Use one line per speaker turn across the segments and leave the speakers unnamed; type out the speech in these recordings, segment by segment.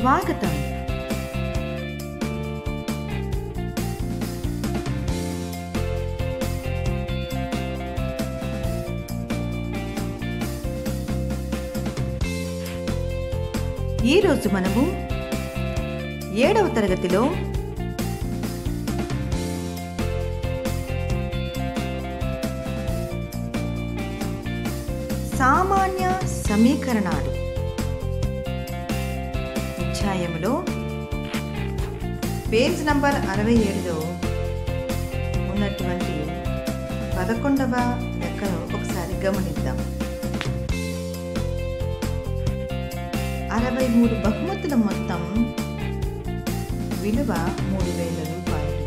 స్వాగతం. ఈరోజు మనము ఏడవ తరగతిలో సామాన్య సమీకరణాలు. అధ్యాయములో పేజ్ నంబర్ అరవై ఏడులో ఉన్నటువంటి పదకొండవ లెక్కను ఒకసారి గమనిద్దాం. అరవై మూడు బహుమతుల మొత్తం విలువ మూడు వేల రూపాయలు.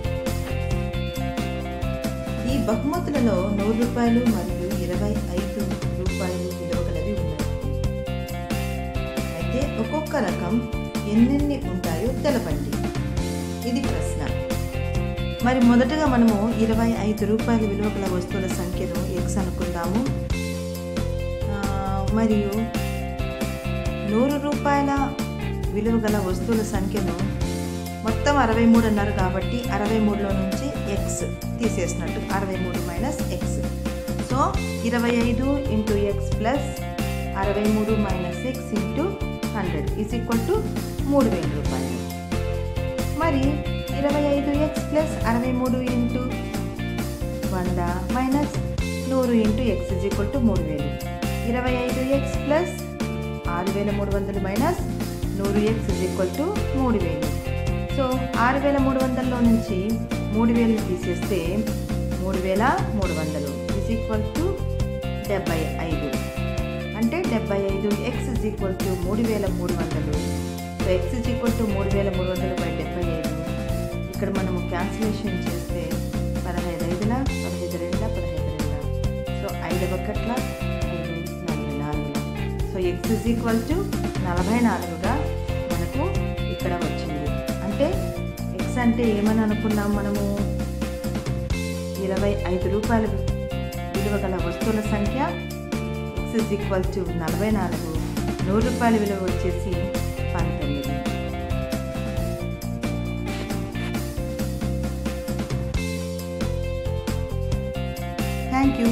ఈ బహుమతులలో నూరు రూపాయలు మరియు ఇరవై ఐదు రూపాయలు విలువ గలవి ఉన్నాయి అయితే ఒక్కొక్క రకం ఎన్నెన్ని ఉంటాయో తెలపండి. ఇది ప్రశ్న. మరి మొదటగా మనము ఇరవై ఐదు రూపాయల విలువ గల వస్తువుల సంఖ్యను ఎక్స్ అనుకుందాము. మరియు నూరు రూపాయల విలువ గల వస్తువుల సంఖ్యను మొత్తం అరవై మూడు అన్నారు కాబట్టి అరవై మూడులో నుంచి ఎక్స్ తీసేసినట్టు. అరవై మూడు మైనస్ ఎక్స్ సో ఇరవై ఐదు ఇంటూ ఎక్స్ ప్లస్ అరవై మూడు minus X into hundred is equal to మూడు వేల రూపాయలు. మరి ఇరవై ఐదు ఎక్స్ ప్లస్ అరవై మూడు ఇంటూ వంద మైనస్ నూరు into X is equal to మూడు వేలు. ఇరవై ఐదు ఎక్స్ ప్లస్ ఆరు వేల మూడు వందలు మైనస్ నూరు ఎక్స్ ఇజ్ ఈక్వల్ టు మూడు వేలు. సో ఆరు వేల మూడు వందల్లో నుంచి మూడు వేలు తీసేస్తే మూడు వేల మూడు వందలు ఇజ్ ఈక్వల్ టు డెబ్బై ఐదు. అంటే డెబ్బై ఐదు ఎక్స్ ఇజ్ ఈక్వల్ టు మూడు వేల మూడు వందలు. So X is equal to మూడు వేల మూడు వందలు బై డెబ్బై ఐదు. ఇక్కడ మనము క్యాన్సిలేషన్ చేస్తే పదహైదు ఐదుల పదహైదు రెండుల పదహైదు రెండుల. సో ఐదు ఒకట్ల ఐదు నలభై నాలుగు. So X is equal to నలభై నాలుగుగా మనకు ఇక్కడ వచ్చింది. అంటే ఎక్స్ అంటే ఏమని అనుకున్నాం మనము? ఇరవై ఐదు రూపాయలు విలువ గల వస్తువుల సంఖ్య ఎక్స్ ఇజ్ ఈక్వల్ టు నలభై నాలుగు. నూరు రూపాయల విలువ వచ్చేసి పంతొమ్మిది. Thank you